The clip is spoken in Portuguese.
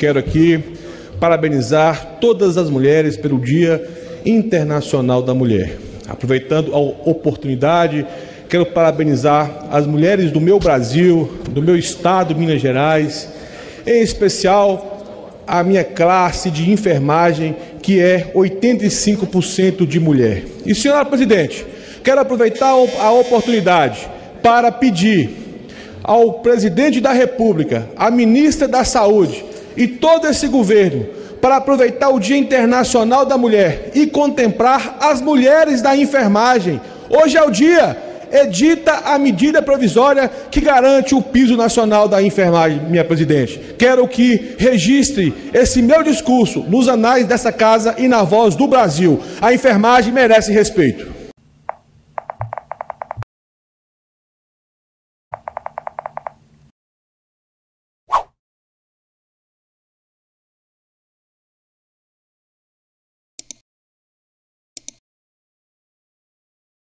quero aqui parabenizar todas as mulheres pelo Dia Internacional da Mulher. Aproveitando a oportunidade, quero parabenizar as mulheres do meu Brasil, do meu estado, Minas Gerais, em especial a minha classe de enfermagem, que é 85% de mulher. E, senhora presidente, quero aproveitar a oportunidade para pedir ao presidente da República, à ministra da Saúde e todo esse governo para aproveitar o Dia Internacional da Mulher e contemplar as mulheres da enfermagem. Hoje é o dia, edita a medida provisória que garante o piso nacional da enfermagem, minha presidente. Quero que registre esse meu discurso nos anais dessa casa e na voz do Brasil. A enfermagem merece respeito.